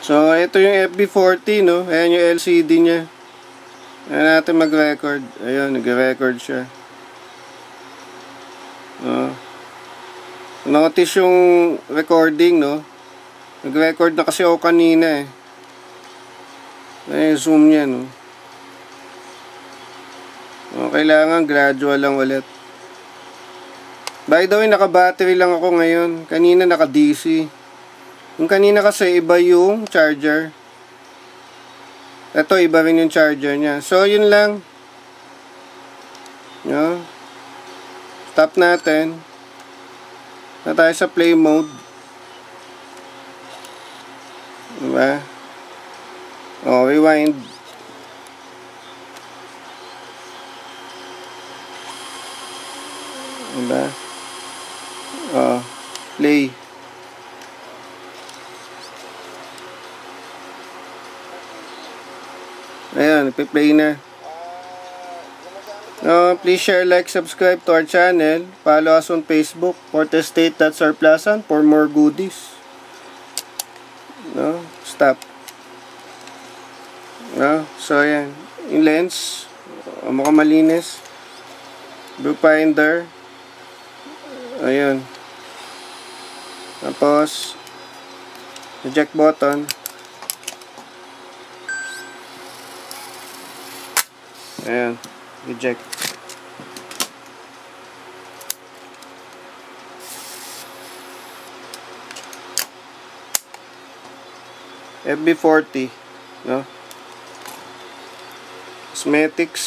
So, ito yung FB40, no? Ayan yung LCD niya. Ayan natin mag-record. Ayan, nag-record siya. No? Notice yung recording, no? Nag-record na kasi ako kanina, eh. Ayan, zoom niya, no? O, kailangan gradual lang ulit. By the way, naka-battery lang ako ngayon. Kanina naka-DC. Yung kanina kasi iba yung charger. Ito iba rin yung charger niya. So yun lang. No? Stop natin. Na tayo sa play mode. Diba? O, rewind. Diba? O, play. Ayan, ipi-play na. Uh, please share, like, subscribe to our channel. Follow us on Facebook, Forte State, that's our plaza for more goodies. No, stop. No, so ayan. Yung lens, uh, mukhang malinis. Viewfinder. Ayan. Tapos, eject button. Ayan. Reject. FB40. No? Cosmetics.